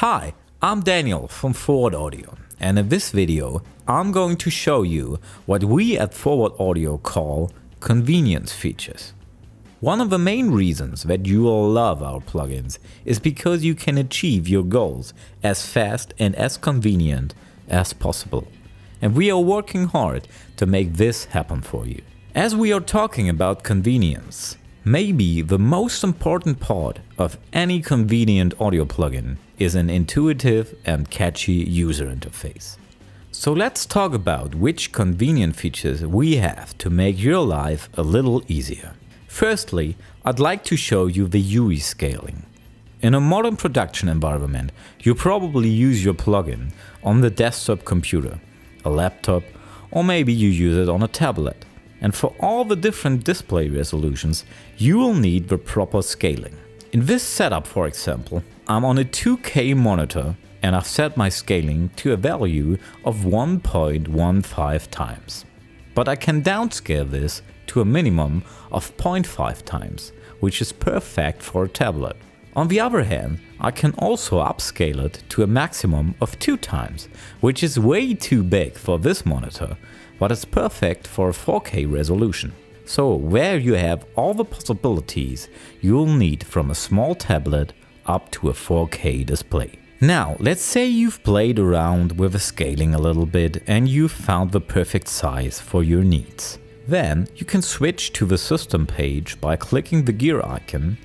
Hi, I'm Daniel from Forward Audio and in this video I'm going to show you what we at Forward Audio call convenience features. One of the main reasons that you will love our plugins is because you can achieve your goals as fast and as convenient as possible. And we are working hard to make this happen for you. As we are talking about convenience, maybe the most important part of any convenient audio plugin is an intuitive and catchy user interface. So let's talk about which convenient features we have to make your life a little easier. Firstly, I'd like to show you the UI scaling. In a modern production environment, you probably use your plugin on the desktop computer, a laptop, or maybe you use it on a tablet. And for all the different display resolutions, you will need the proper scaling. In this setup, for example, I'm on a 2K monitor and I've set my scaling to a value of 1.15 times. But I can downscale this to a minimum of 0.5 times, which is perfect for a tablet. On the other hand, I can also upscale it to a maximum of 2 times, which is way too big for this monitor, but it's perfect for a 4K resolution. So there you have all the possibilities you'll need from a small tablet up to a 4K display. Now, let's say you've played around with the scaling a little bit and you've found the perfect size for your needs. Then you can switch to the system page by clicking the gear icon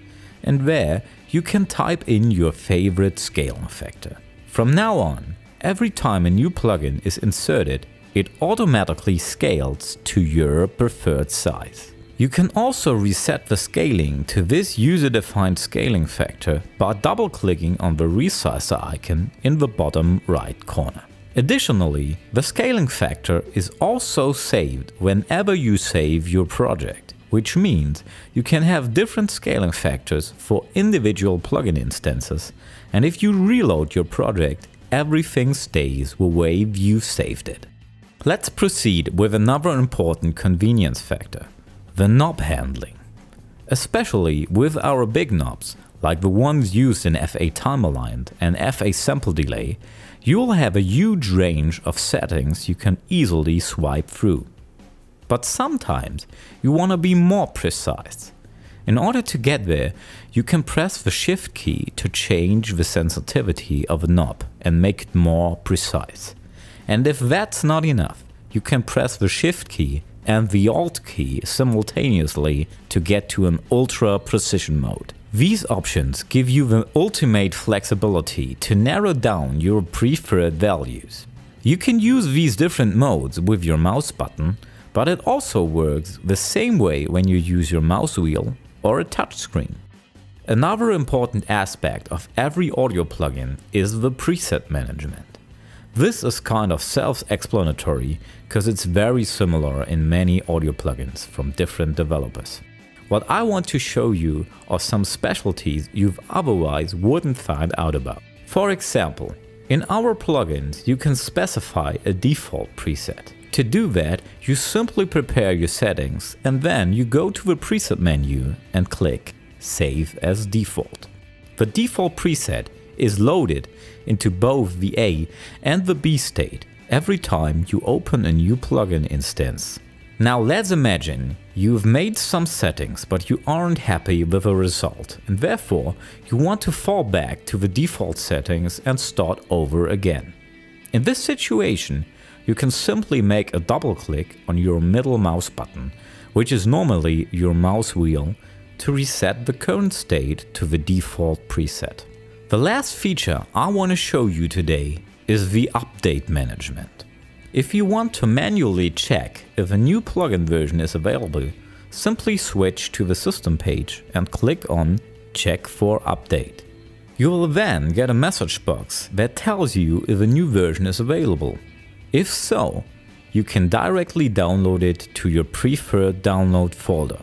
and there you can type in your favorite scaling factor. From now on, every time a new plugin is inserted, it automatically scales to your preferred size. You can also reset the scaling to this user-defined scaling factor by double-clicking on the resizer icon in the bottom right corner. Additionally, the scaling factor is also saved whenever you save your project, which means you can have different scaling factors for individual plugin instances, and if you reload your project, everything stays the way you've saved it. Let's proceed with another important convenience factor, the knob handling. Especially with our big knobs, like the ones used in FA Time Aligned and FA Sample Delay, you'll have a huge range of settings you can easily swipe through. But sometimes you want to be more precise. In order to get there, you can press the shift key to change the sensitivity of a knob and make it more precise. And if that's not enough, you can press the shift key and the Alt key simultaneously to get to an ultra precision mode. These options give you the ultimate flexibility to narrow down your preferred values. You can use these different modes with your mouse button, but it also works the same way when you use your mouse wheel or a touchscreen. Another important aspect of every audio plugin is the preset management. This is kind of self-explanatory because it's very similar in many audio plugins from different developers. What I want to show you are some specialties you've otherwise wouldn't find out about. For example, in our plugins you can specify a default preset. To do that, you simply prepare your settings and then you go to the preset menu and click Save as Default. The default preset is loaded into both the A and the B state every time you open a new plugin instance. Now let's imagine you've made some settings but you aren't happy with the result and therefore you want to fall back to the default settings and start over again. In this situation, you can simply make a double click on your middle mouse button, which is normally your mouse wheel, to reset the current state to the default preset. The last feature I want to show you today is the update management. If you want to manually check if a new plugin version is available, simply switch to the system page and click on check for update. You will then get a message box that tells you if a new version is available. If so, you can directly download it to your preferred download folder.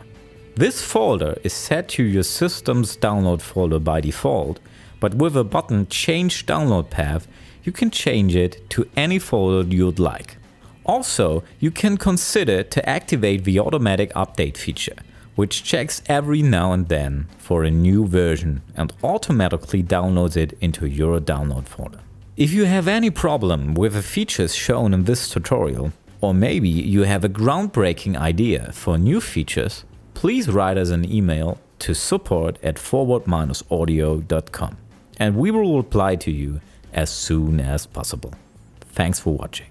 This folder is set to your system's download folder by default but with a button change download path, you can change it to any folder you'd like. Also, you can consider to activate the automatic update feature, which checks every now and then for a new version and automatically downloads it into your download folder. If you have any problem with the features shown in this tutorial, or maybe you have a groundbreaking idea for new features, please write us an email to support at forward-audio.com and we will reply to you as soon as possible. Thanks for watching.